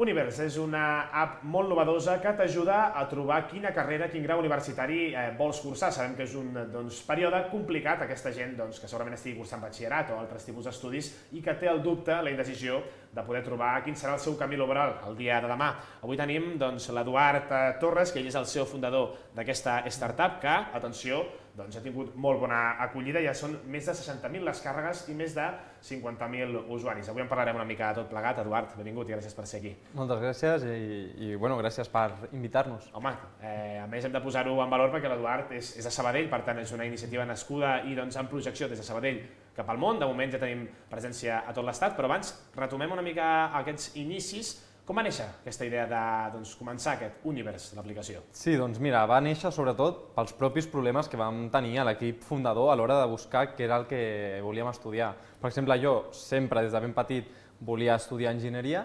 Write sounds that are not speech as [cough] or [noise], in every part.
Univers és una app molt novedosa que t'ajuda a trobar quina carrera, quin grau universitari eh, vols cursar. Sabem que és un doncs, període complicat, aquesta gent doncs, que segurament estigui cursant batxillerat o altres tipus d'estudis i que té el dubte, la indecisió de poder trobar quin serà el seu camí laboral el dia de demà. Avui tenim doncs, l'Eduard eh, Torres, que ell és el seu fundador d'aquesta startup que, atenció, doncs ha tingut molt bona acollida, ja són més de 60.000 les càrregues i més de 50.000 usuaris. Avui en parlarem una mica de tot plegat. Eduard, benvingut i gràcies per ser aquí. Moltes gràcies i, i bueno, gràcies per invitar-nos. Home, eh, a més hem de posar-ho en valor perquè l'Eduard és, és de Sabadell, per tant és una iniciativa nascuda i doncs, en projecció des de Sabadell cap al món. De moment ja tenim presència a tot l'estat, però abans retomem una mica aquests inicis com va néixer aquesta idea de doncs, començar aquest univers de l'aplicació? Sí, doncs mira, va néixer sobretot pels propis problemes que vam tenir a l'equip fundador a l'hora de buscar què era el que volíem estudiar. Per exemple, jo sempre des de ben petit volia estudiar enginyeria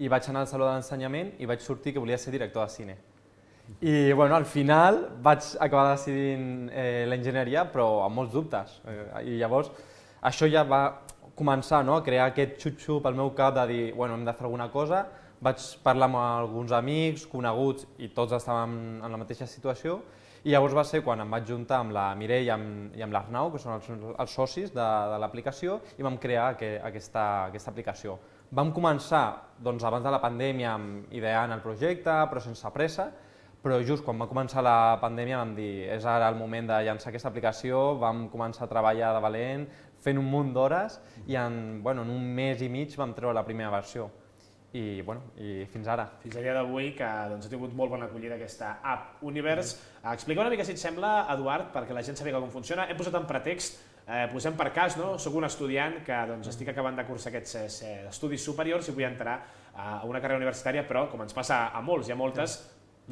i vaig anar al saló d'ensenyament i vaig sortir que volia ser director de cine. I bueno, al final vaig acabar decidint eh, l'enginyeria, però amb molts dubtes. Eh, I llavors això ja va començar no, a crear aquest xup-xup al meu cap de dir, bueno, hem de fer alguna cosa, vaig parlar amb alguns amics, coneguts, i tots estàvem en la mateixa situació, i llavors va ser quan em vaig juntar amb la Mireia i amb, i amb l'Arnau, que són els, els socis de, de l'aplicació, i vam crear que, aquesta, aquesta aplicació. Vam començar doncs, abans de la pandèmia ideant el projecte, però sense pressa, però just quan va començar la pandèmia vam dir és ara el moment de llançar aquesta aplicació, vam començar a treballar de valent, fent un munt d'hores i en, bueno, en un mes i mig vam treure la primera versió i, bueno, i fins ara. Fins a dia d'avui, que doncs, ha tingut molt bona acollida aquesta app Univers. Mm. Explica una mica, si et sembla, Eduard, perquè la gent sàpiga com funciona. Hem posat en pretext, eh, posem per cas, no? soc un estudiant que doncs, estic acabant de cursar aquests eh, estudis superiors i vull entrar a una carrera universitària, però, com ens passa a molts i a moltes,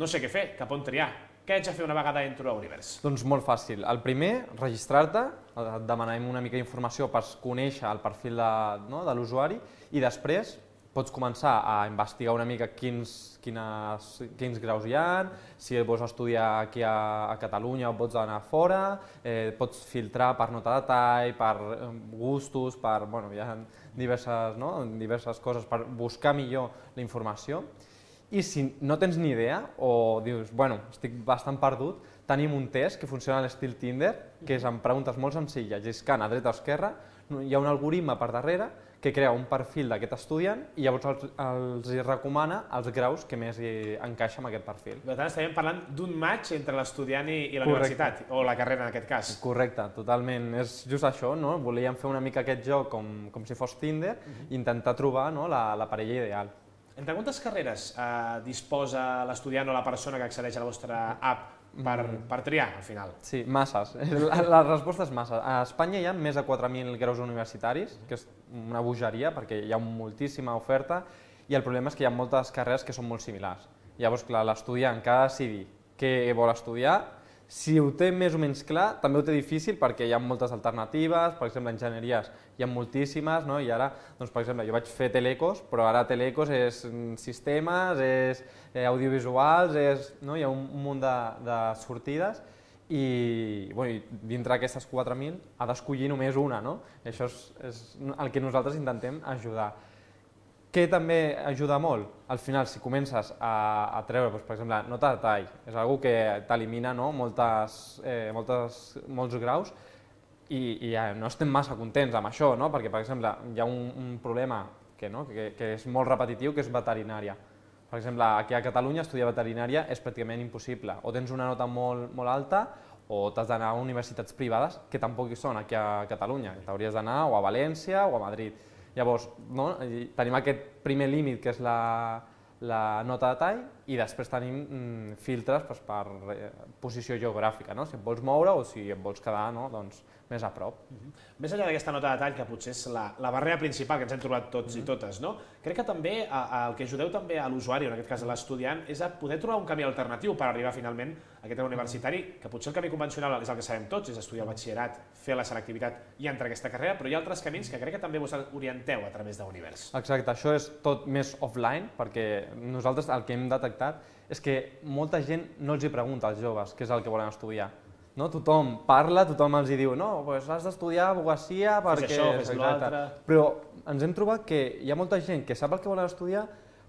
no sé què fer, cap on triar. Què haig de fer una vegada entro a Univers? Doncs molt fàcil. El primer, registrar-te, et demanem una mica d'informació per conèixer el perfil de, no, de l'usuari i després pots començar a investigar una mica quins, quines, quins graus hi ha, si vols estudiar aquí a, a Catalunya o pots anar fora, eh, pots filtrar per nota de tall, per eh, gustos, per, bueno, hi ha diverses, no? diverses coses per buscar millor la informació. I si no tens ni idea o dius, bueno, estic bastant perdut, tenim un test que funciona a l'estil Tinder, que és amb preguntes molt senzilles, lliscant a dreta o esquerra, hi ha un algoritme per darrere que crea un perfil d'aquest estudiant i llavors els, els recomana els graus que més hi encaixa amb aquest perfil. Per tant, estem parlant d'un match entre l'estudiant i, i la universitat, o la carrera en aquest cas. Correcte, totalment. És just això, no? Volíem fer una mica aquest joc com, com si fos Tinder uh -huh. i intentar trobar no, la, la parella ideal. Entre quantes carreres eh, disposa l'estudiant o la persona que accedeix a la vostra app per, mm. per triar, al final? Sí, masses. [laughs] La, la resposta és massa. A Espanya hi ha més de 4.000 graus universitaris, que és una bogeria, perquè hi ha moltíssima oferta, i el problema és que hi ha moltes carreres que són molt similars. Llavors, clar, l'estudiant que ha de decidir què vol estudiar, si ho té més o menys clar, també ho té difícil perquè hi ha moltes alternatives, per exemple, enginyeries hi ha moltíssimes, no? i ara, doncs, per exemple, jo vaig fer telecos, però ara telecos és sistemes, és eh, audiovisuals, és, no? hi ha un, un munt de, de sortides, i, bueno, i dintre d'aquestes 4.000 ha d'escollir només una, no? I això és, és el que nosaltres intentem ajudar. Què també ajuda molt? Al final, si comences a, a treure, doncs, per exemple, nota de tall, és una que t'elimina no? moltes, eh, moltes, molts graus i, i no estem massa contents amb això, no? perquè, per exemple, hi ha un, un problema que, no? que, que és molt repetitiu, que és veterinària. Per exemple, aquí a Catalunya estudiar veterinària és pràcticament impossible. O tens una nota molt, molt alta o t'has d'anar a universitats privades que tampoc hi són aquí a Catalunya. T'hauries d'anar o a València o a Madrid. Llavors, no, tenim aquest primer límit, que és la, la nota de tall, i després tenim mm, filtres doncs, per eh, posició geogràfica, no? si et vols moure o si et vols quedar no? doncs, més a prop. Uh -huh. Més enllà d'aquesta nota de tall, que potser és la, la barrera principal que ens hem trobat tots uh -huh. i totes, no? crec que també a, a, el que ajudeu també a l'usuari, en aquest cas a l'estudiant, és a poder trobar un camí alternatiu per arribar finalment a aquest universitari, que potser el camí convencional és el que sabem tots, és estudiar el batxillerat, fer la selectivitat i entrar a aquesta carrera, però hi ha altres camins que crec que també vos orienteu a través d'Univers. Exacte, això és tot més offline, perquè nosaltres el que hem detectat és que molta gent no els hi pregunta als joves què és el que volen estudiar no? Tothom parla, tothom els hi diu no, pues has d'estudiar abogacia perquè... Fes això, fes l'altre... Però ens hem trobat que hi ha molta gent que sap el que volen estudiar,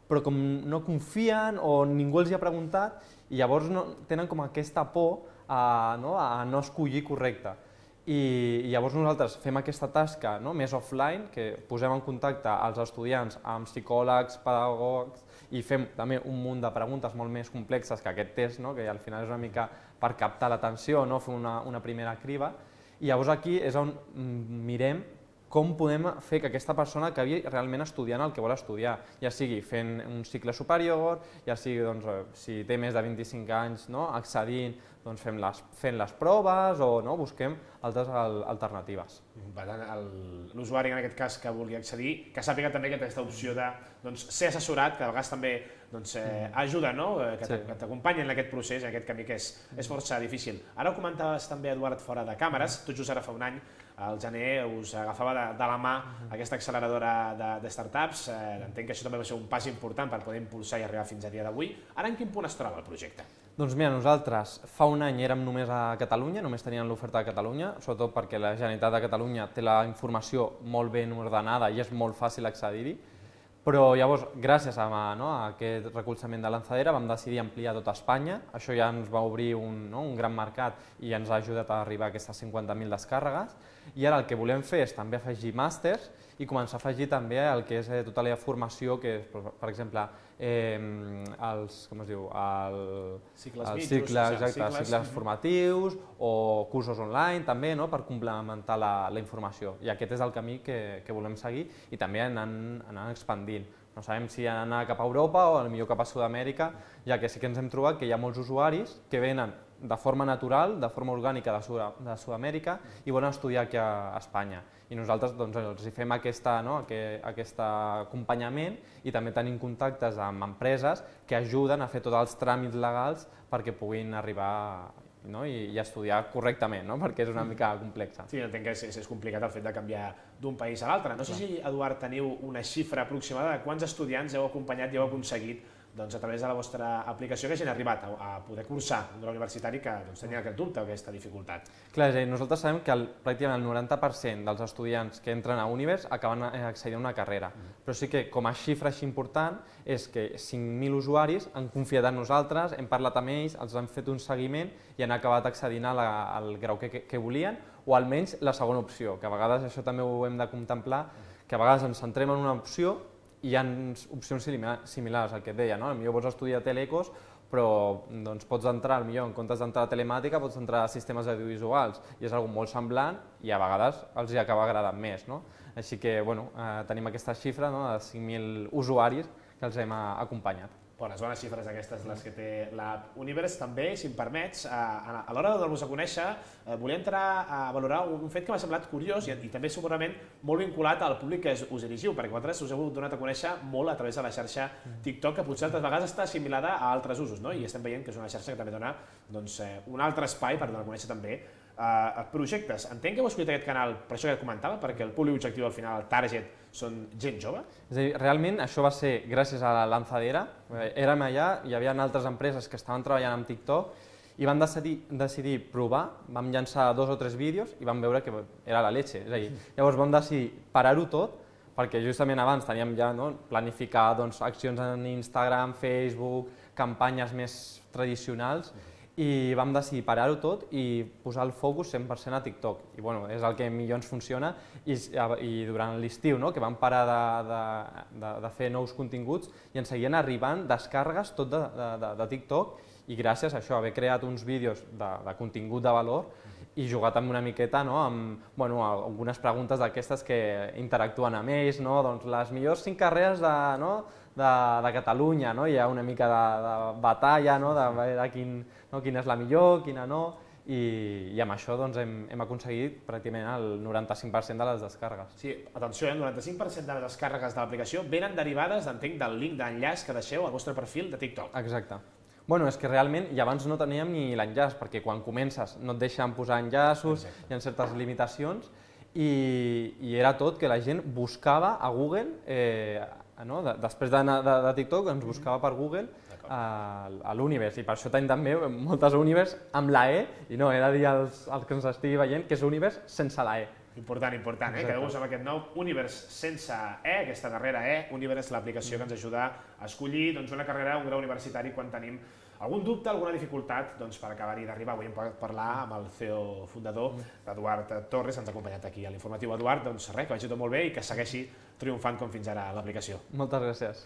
però com no confien o ningú els hi ha preguntat, i llavors no, tenen com aquesta por a no, a no escollir correcte. I, llavors nosaltres fem aquesta tasca no, més offline, que posem en contacte els estudiants amb psicòlegs, pedagogs, i fem també un munt de preguntes molt més complexes que aquest test, no, que al final és una mica per captar l'atenció, no, fer una, una primera criba. I llavors aquí és on mm, mirem com podem fer que aquesta persona acabi realment estudiant el que vol estudiar, ja sigui fent un cicle superior, ja sigui doncs, eh, si té més de 25 anys, no? accedint, doncs fem les, fent les proves o no? busquem altres alternatives. Per tant, l'usuari en aquest cas que vulgui accedir, que sàpiga també que té aquesta opció de doncs, ser assessorat, que a vegades també doncs, eh, ajuda, no? Eh, que sí. t'acompanyi en aquest procés, en aquest camí que és, és força difícil. Ara ho comentaves també, Eduard, fora de càmeres, tot just ara fa un any al gener us agafava de, de la mà aquesta acceleradora de, de startups. Eh, entenc que això també va ser un pas important per poder impulsar i arribar fins a dia d'avui. Ara en quin punt es troba el projecte? Doncs mira, nosaltres fa un any érem només a Catalunya, només teníem l'oferta de Catalunya, sobretot perquè la Generalitat de Catalunya té la informació molt ben ordenada i és molt fàcil accedir-hi. Però llavors, gràcies a, no, a aquest recolzament de Lanzadera, vam decidir ampliar tot Espanya. Això ja ens va obrir un, no, un gran mercat i ens ha ajudat a arribar a aquestes 50.000 descàrregues. I ara el que volem fer és també afegir màsters i començar a afegir també el que és eh, tota la formació, que és, per exemple, eh, els, com es diu, el, cicles, el mitjos, exacte, cicles, cicles formatius o cursos online també, no?, per complementar la, la informació. I aquest és el camí que, que volem seguir i també anant, anant expandint. No sabem si anar cap a Europa o millor cap a Sud-amèrica, ja que sí que ens hem trobat que hi ha molts usuaris que venen de forma natural, de forma orgànica de, Sud de Sud-amèrica i volen estudiar aquí a Espanya. I nosaltres doncs, els hi fem aquesta, no, aquest, aquest acompanyament i també tenim contactes amb empreses que ajuden a fer tots els tràmits legals perquè puguin arribar no? I, i estudiar correctament, no? perquè és una mica complexa. Sí, entenc que és, és complicat el fet de canviar d'un país a l'altre. No sé si, Eduard, teniu una xifra aproximada de quants estudiants heu acompanyat i heu aconseguit doncs, a través de la vostra aplicació que hagin arribat a, a poder cursar un grau universitari que doncs, tenia aquest dubte o aquesta dificultat. Clar, és a dir, nosaltres sabem que el, pràcticament el 90% dels estudiants que entren a Univers acaben accedint a una carrera, mm. però sí que com a xifra així important és que 5.000 usuaris han confiat en nosaltres, hem parlat amb ells, els han fet un seguiment i han acabat accedint a la, al grau que, que, que volien o almenys la segona opció, que a vegades això també ho hem de contemplar, que a vegades ens centrem en una opció hi ha opcions similars al que et deia, no? Potser vols estudiar telecos, però doncs, pots entrar, millor en comptes d'entrar a telemàtica, pots entrar a sistemes audiovisuals, i és algo molt semblant i a vegades els hi acaba agradant més. No? Així que bueno, eh, tenim aquesta xifra no, de 5.000 usuaris que els hem acompanyat bones, bones xifres aquestes les que té l'app Univers. També, si em permets, a, a l'hora de donar-vos a conèixer, eh, volia entrar a valorar un fet que m'ha semblat curiós i, i també segurament molt vinculat al públic que us dirigiu, perquè vosaltres us heu donat a conèixer molt a través de la xarxa TikTok, que potser altres vegades està assimilada a altres usos, no? i estem veient que és una xarxa que també dona doncs, eh, un altre espai per donar a conèixer també uh, projectes. Entenc que heu escollit aquest canal per això que comentava, perquè el públic objectiu al final, el target, són gent jove? És a dir, realment això va ser gràcies a la lanzadera. Eh, érem allà, hi havia altres empreses que estaven treballant amb TikTok i vam decidir, decidir provar, vam llançar dos o tres vídeos i vam veure que era la leche. És a dir, [laughs] llavors vam decidir parar-ho tot perquè justament abans teníem ja no, planificar doncs, accions en Instagram, Facebook, campanyes més tradicionals, i vam decidir parar-ho tot i posar el focus 100% a TikTok. I bueno, és el que millor ens funciona i, i durant l'estiu, no? que vam parar de, de, de, de fer nous continguts i ens seguien arribant descàrregues tot de, de, de TikTok i gràcies a això, haver creat uns vídeos de, de contingut de valor i jugat amb una miqueta no? amb bueno, algunes preguntes d'aquestes que interactuen amb ells, no? doncs les millors cinc carreres de, no? de, de Catalunya, no? hi ha una mica de, de batalla no? de veure quin, no? quina és la millor, quina no, i, i amb això doncs, hem, hem aconseguit pràcticament el 95% de les descàrregues. Sí, atenció, eh? el 95% de les descàrregues de l'aplicació venen derivades, entenc, del link d'enllaç que deixeu al vostre perfil de TikTok. Exacte. Bueno, és que realment i abans no teníem ni l'enllaç, perquè quan comences no et deixen posar enllaços, Exacte. hi ha certes limitacions, i, i era tot que la gent buscava a Google, eh, no? de, després de, de, de TikTok ens buscava per Google a, a l'Univers, i per això tenim també moltes Univers amb la E, i no, he de dir als, als que ens estigui veient que és Univers sense la E. Important, important, eh? Quedeu-vos amb aquest nou Univers sense E, aquesta darrera E, Univers, l'aplicació que ens ajuda a escollir doncs, una carrera, un grau universitari quan tenim algun dubte, alguna dificultat doncs, per acabar-hi d'arribar. Avui hem pogut parlar amb el CEO fundador, Eduard Torres, ens ha acompanyat aquí a l'informatiu. Eduard, doncs res, que vagi tot molt bé i que segueixi triomfant com fins ara l'aplicació. Moltes gràcies.